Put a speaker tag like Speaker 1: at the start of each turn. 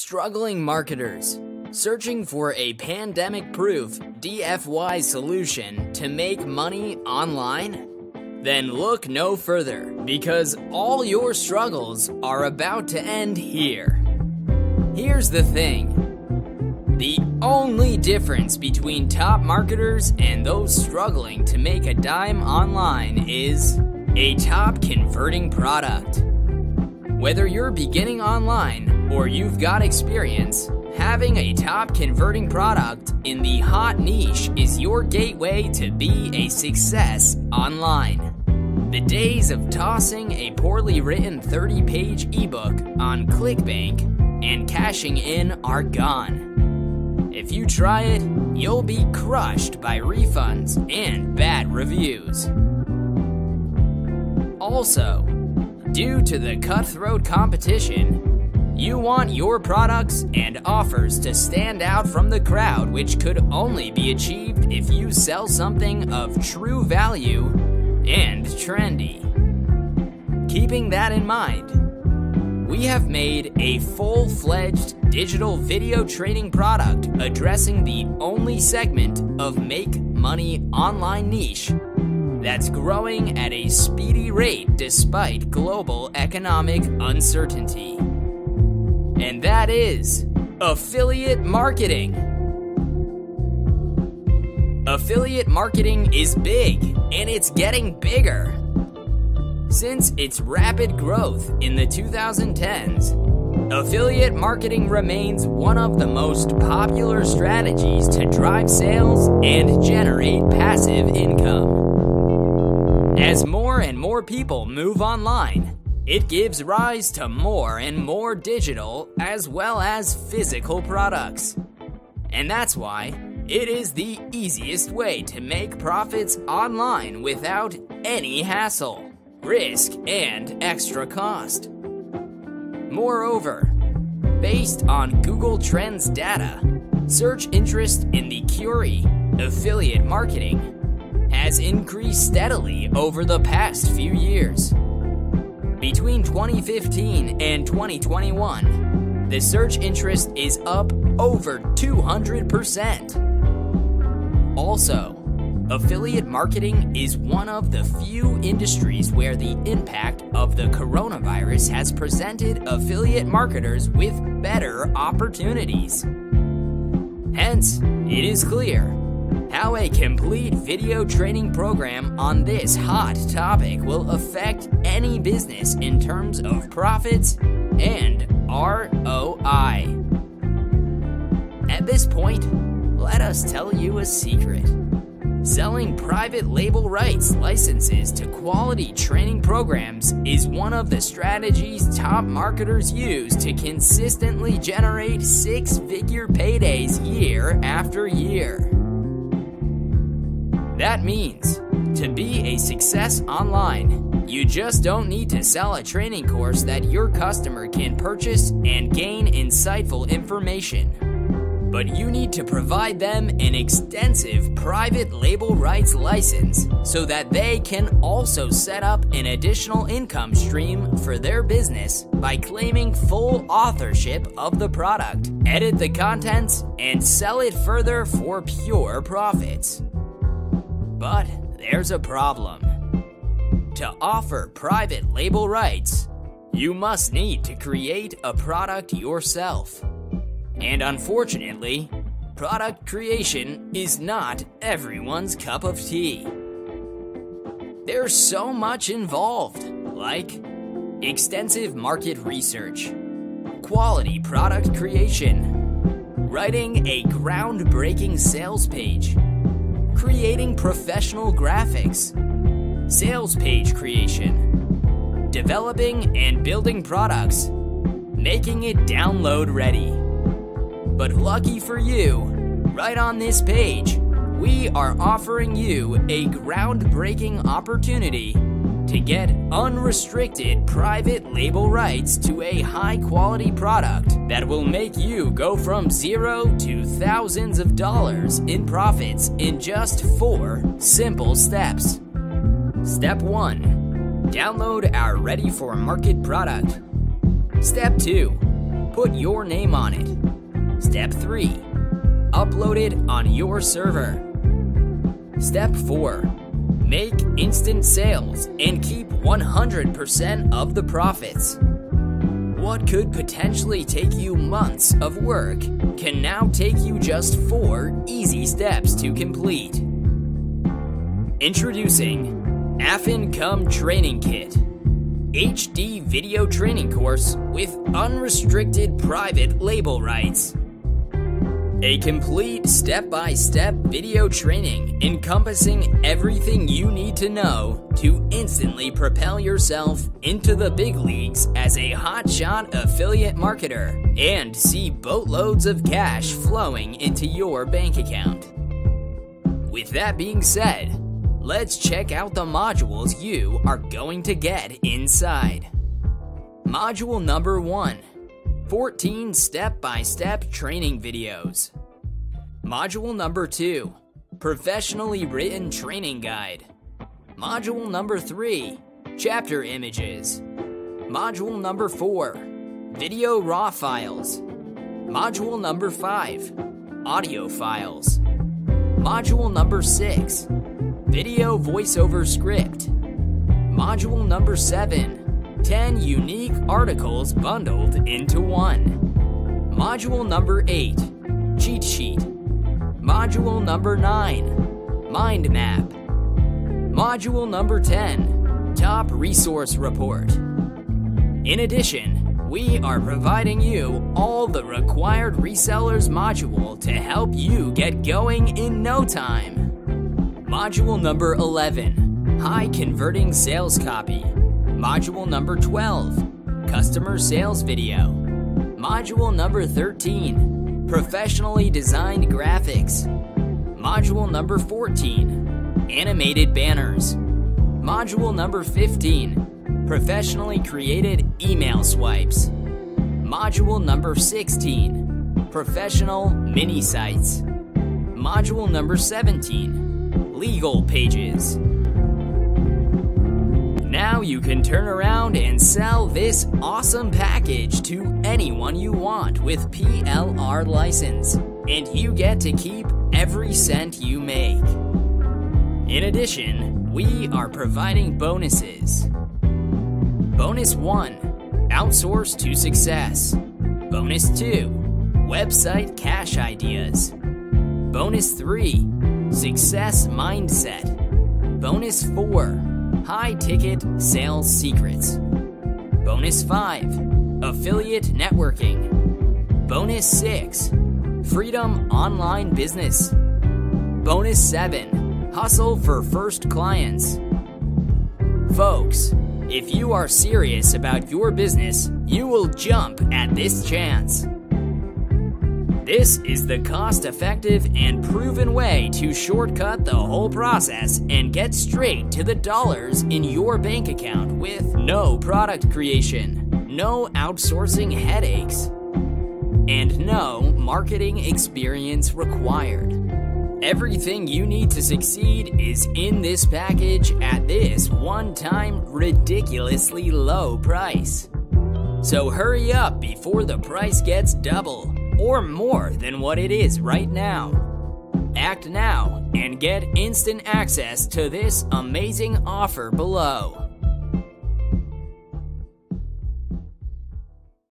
Speaker 1: Struggling marketers searching for a pandemic proof DFY solution to make money online? Then look no further because all your struggles are about to end here. Here's the thing the only difference between top marketers and those struggling to make a dime online is a top converting product. Whether you're beginning online or you've got experience, having a top converting product in the hot niche is your gateway to be a success online. The days of tossing a poorly written 30 page ebook on ClickBank and cashing in are gone. If you try it, you'll be crushed by refunds and bad reviews. Also, Due to the cutthroat competition, you want your products and offers to stand out from the crowd, which could only be achieved if you sell something of true value and trendy. Keeping that in mind, we have made a full fledged digital video training product addressing the only segment of make money online niche that's growing at a speedy rate despite global economic uncertainty. And that is affiliate marketing. Affiliate marketing is big and it's getting bigger. Since its rapid growth in the 2010s, affiliate marketing remains one of the most popular strategies to drive sales and generate passive income. As more and more people move online, it gives rise to more and more digital as well as physical products. And that's why it is the easiest way to make profits online without any hassle, risk, and extra cost. Moreover, based on Google Trends data, search interest in the Curie affiliate marketing has increased steadily over the past few years. Between 2015 and 2021, the search interest is up over 200%. Also, affiliate marketing is one of the few industries where the impact of the coronavirus has presented affiliate marketers with better opportunities. Hence, it is clear how a complete video training program on this hot topic will affect any business in terms of profits and ROI. At this point, let us tell you a secret. Selling private label rights licenses to quality training programs is one of the strategies top marketers use to consistently generate six figure paydays year after year. That means to be a success online, you just don't need to sell a training course that your customer can purchase and gain insightful information. But you need to provide them an extensive private label rights license so that they can also set up an additional income stream for their business by claiming full authorship of the product, edit the contents, and sell it further for pure profits. But there's a problem. To offer private label rights, you must need to create a product yourself. And unfortunately, product creation is not everyone's cup of tea. There's so much involved, like extensive market research, quality product creation, writing a groundbreaking sales page creating professional graphics, sales page creation, developing and building products, making it download ready. But lucky for you, right on this page, we are offering you a groundbreaking opportunity to get unrestricted private label rights to a high quality product that will make you go from zero to thousands of dollars in profits in just four simple steps. Step 1 Download our ready for market product. Step 2 put your name on it. Step 3. Upload it on your server. Step 4. Make instant sales and keep 100% of the profits. What could potentially take you months of work can now take you just four easy steps to complete. Introducing Affincome Training Kit HD video training course with unrestricted private label rights. A complete step by step video training encompassing everything you need to know to instantly propel yourself into the big leagues as a hotshot affiliate marketer and see boatloads of cash flowing into your bank account. With that being said, let's check out the modules you are going to get inside. Module number 1 14 step by step training videos. Module number 2 Professionally written training guide. Module number 3 Chapter images. Module number 4 Video raw files. Module number 5 Audio files. Module number 6 Video voiceover script. Module number 7 10 unique articles bundled into one. Module number 8 Cheat Sheet. Module number 9 Mind Map. Module number 10 Top Resource Report. In addition, we are providing you all the required resellers module to help you get going in no time. Module number 11 High Converting Sales Copy. Module number 12 Customer Sales Video. Module number 13 Professionally Designed Graphics. Module number 14 Animated Banners. Module number 15 Professionally Created Email Swipes. Module number 16 Professional Mini Sites. Module number 17 Legal Pages. Now you can turn around and sell this awesome package to anyone you want with PLR license, and you get to keep every cent you make. In addition, we are providing bonuses. Bonus 1 Outsource to Success. Bonus 2 Website Cash Ideas. Bonus 3 Success Mindset. Bonus 4 High Ticket Sales Secrets. Bonus 5 Affiliate Networking. Bonus 6 Freedom Online Business. Bonus 7 Hustle for First Clients. Folks, if you are serious about your business, you will jump at this chance. This is the cost effective and proven way to shortcut the whole process and get straight to the dollars in your bank account with no product creation, no outsourcing headaches, and no marketing experience required. Everything you need to succeed is in this package at this one time ridiculously low price. So hurry up before the price gets double or more than what it is right now. Act now and get instant access to this amazing offer below.